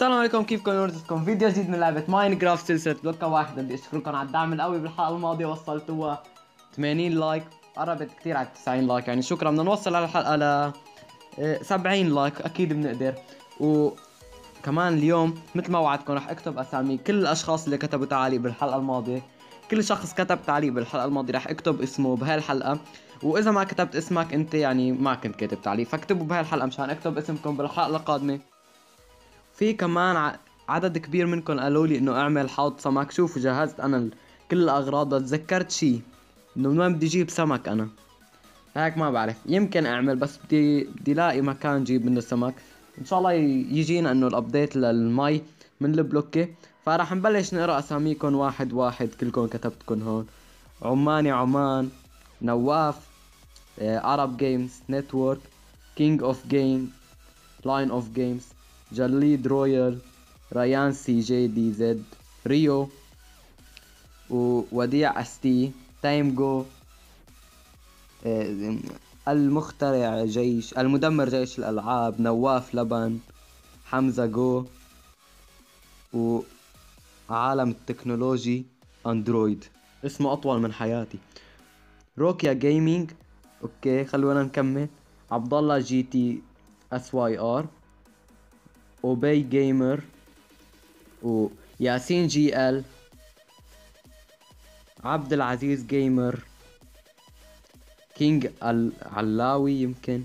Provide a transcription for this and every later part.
السلام عليكم كيفكم؟ نورتكم فيديو جديد من لعبة ماينكرافت سلسلة بلوكة واحدة بدي أشكركم على الدعم القوي. بالحلقة الماضية وصلتوها 80 لايك. قربت كثير على 90 لايك يعني. شكرا. بدنا نوصل على الحلقة ل إيه، 70 لايك. أكيد بنقدر. وكمان اليوم مثل ما وعدتكم رح أكتب أسامي كل الأشخاص اللي كتبوا تعاليق بالحلقة الماضية. كل شخص كتب تعليق بالحلقة الماضية رح أكتب اسمه بهاي الحلقة وإذا ما كتبت اسمك أنت يعني ما كنت كاتب تعليق. فاكتبوا بهاي الحلقة مشان أكتب اسمكم بالحلقة القادمة. في كمان عدد كبير منكم قالوا لي إنه أعمل حوض سمك. شوفوا جهزت أنا كل الأغراض تذكرت شي إنه من وين بدي أجيب سمك أنا؟ هيك ما بعرف. يمكن أعمل بس بدي بدي لاقي مكان جيب منه سمك. إن شاء الله يجينا إنه ال update للمي من البلوكة. فراح نبلش نقرأ أساميكم واحد واحد كلكم كتبتكم هون. عماني عمان نواف عرب Games Network كينج اوف جيم لاين اوف جيمز جليد رويال ريان سي جي دي زد ريو ووديع استي تايم جو آه، المخترع جيش المدمر جيش الالعاب نواف لبن حمزة جو وعالم التكنولوجي اندرويد اسمه أطول من حياتي. روكيا جيمنج أوكي خلونا نكمل. عبد الله جي تي اس واي ار اوبي جيمر وياسين جي ال عبد العزيز جيمر كينج العلاوي يمكن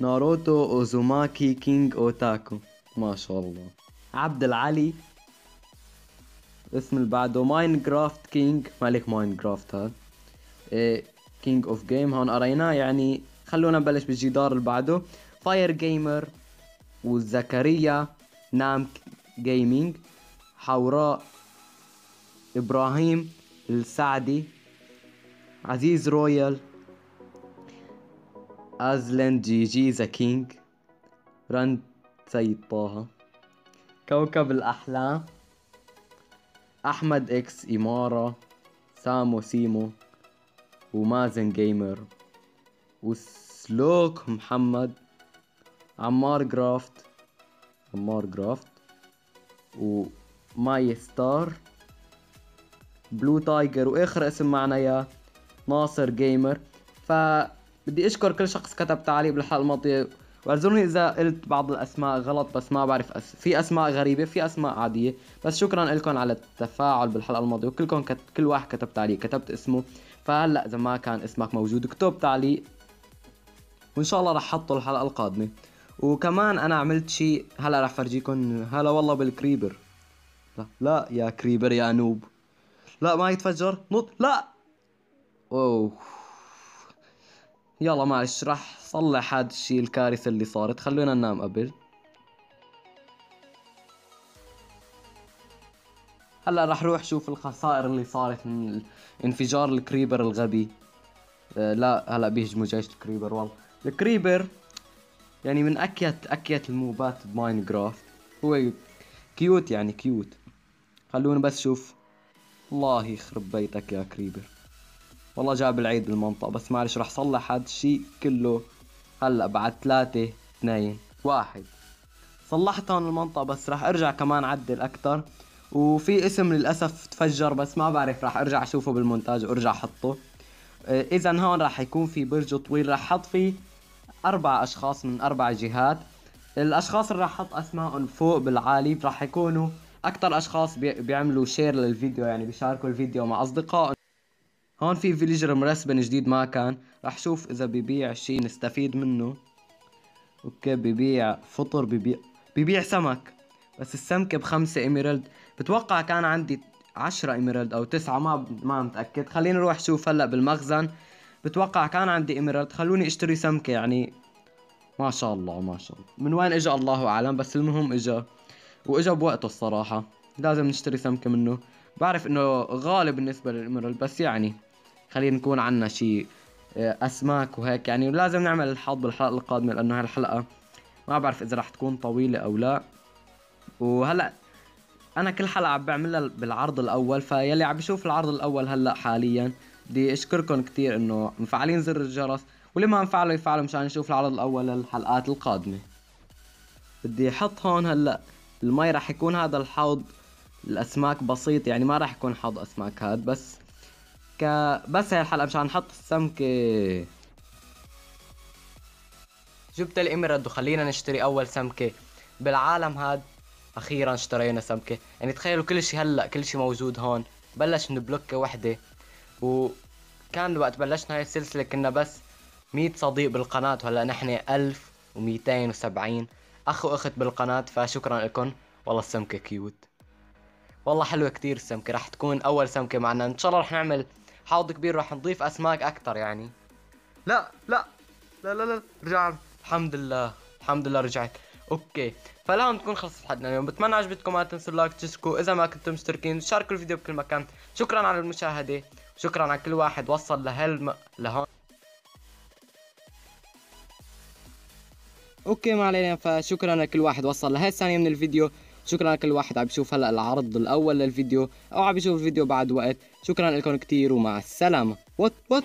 ناروتو اوزوماكي كينج اوتاكو ما شاء الله. عبد العلي اسم اللي بعده ماينكرافت كينج مالك ماينكرافت هذا؟ كينج اوف جيم هون قريناه يعني خلونا نبلش بالجدار اللي بعده فاير جيمر وزكريا نام جيمنج حوراء إبراهيم السعدي عزيز رويال أزلن جي جي ذا كينج رند سيد طه كوكب الأحلام أحمد إكس إمارة سامو سيمو ومازن جيمر وسلوك محمد عمار جرافت. عمار جرافت. وماي ستار. بلو تايجر. وآخر اسم معنا يا ناصر جيمر. فبدي أشكر كل شخص كتب تعليق بالحلقة الماضية. واعذروني إذا قلت بعض الأسماء غلط بس ما بعرف أس... في أسماء غريبة في أسماء عادية. بس شكرا لكم على التفاعل بالحلقة الماضية. وكلكم كت... كل واحد كتب تعليق. كتبت اسمه. فهلأ إذا ما كان اسمك موجود اكتب تعليق. وإن شاء الله رح حطه الحلقة القادمة. وكمان أنا عملت شيء هلا رح فرجيكم هلا والله بال creeper. لا, لا يا creeper يا noob. لا ما يتفجر. نط. لا. أوه. يلا معلش راح صلح هذا الشيء الكارثة اللي صارت. خلونا ننام قبل. هلا راح روح شوف الخسائر اللي صارت من انفجار ال creeper الغبي. آه لا هلا بيهجموا جيش ال creeper والله. ال creeper يعني من أكيت أكيت الموبات بماينكرافت. هو cute يعني cute. خلونا بس شوف. الله يخرب بيتك يا كريبر. والله جاب العيد بالمنطقة بس معلش رح صلح هذا الشيء كله. هلا بعد ثلاثة اثنين واحد. صلحت هون المنطقة بس رح أرجع كمان عدل أكتر. وفي اسم للأسف تفجر بس ما بعرف رح أرجع أشوفه بالمونتاج وأرجع أحطه. اذا هون رح يكون في برج طويل رح حط فيه أربع أشخاص من أربع جهات. الأشخاص اللي رح أحط اسمائهم فوق بالعالي رح يكونوا أكتر أشخاص بي- بيعملوا share للفيديو يعني بيشاركوا الفيديو مع أصدقائهم. هون في villager مرسبن جديد ما كان. راح شوف إذا ببيع شيء نستفيد منه. okay ببيع فطر ببيع ببيع سمك. بس السمكة بخمسة emerald بتوقع كان عندي عشرة emerald أو تسعة ما ما متأكد. خليني نروح شوف هلأ بالمخزن. بتوقع كان عندي emerald خلوني أشتري سمكة يعني. ما شاء الله ما شاء الله. من وين اجى الله أعلم. بس المهم اجى وإجا بوقته الصراحة. لازم نشتري سمكة منه. بعرف إنه غالي بالنسبة للإميرالد بس يعني خلينا نكون عنا شي آه، أسماك وهيك. يعني لازم نعمل الحظ بالحلقة القادمة لأنه هالحلقة ما بعرف إذا رح تكون طويلة أو لا. وهلأ أنا كل حلقة عم بعملها بالعرض الأول فيلي عم بشوف العرض الأول هلأ حاليا. بدي أشكركم كتير إنه مفعلين زر الجرس واللي ما مفعله يفعله مشان نشوف العرض الأول للحلقات القادمة. بدي أحط هون هلأ المي راح يكون هذا الحوض الأسماك بسيط يعني ما راح يكون حوض أسماك هاد بس ك بس هي الحلقة مشان نحط السمكة. جبت الاميراد وخلينا نشتري أول سمكة. بالعالم هاد أخيرا اشترينا سمكة. يعني تخيلوا كل شيء هلأ كل شيء موجود هون. بلش من بلوكة وحدة. وكان وقت بلشنا هاي السلسلة كنا بس 100 صديق بالقناة. وهلا نحن 1270 اخ واخت بالقناة فشكرا لكم والله السمكة cute والله حلوة كتير السمكة راح تكون أول سمكة معنا. إن شاء الله راح نعمل حوض كبير راح نضيف أسماك أكثر يعني. لا لا لا لا لا رجع الحمد لله الحمد لله رجعت. okay فلهون تكون خلصت حلقتنا اليوم. بتمنى عجبتكم ما تنسوا ال like تشتركوا. إذا ما كنتم مشتركين شاركوا الفيديو بكل مكان. شكرا على المشاهدة. شكرا على كل واحد وصل لهالم لهون. okay ما علينا فشكرا لكل واحد وصل لهي الثانية من الفيديو. شكرا لكل واحد عم بيشوف هلأ العرض الأول للفيديو أو عم بيشوف الفيديو بعد وقت. شكرا لكم كثير ومع السلامة. what what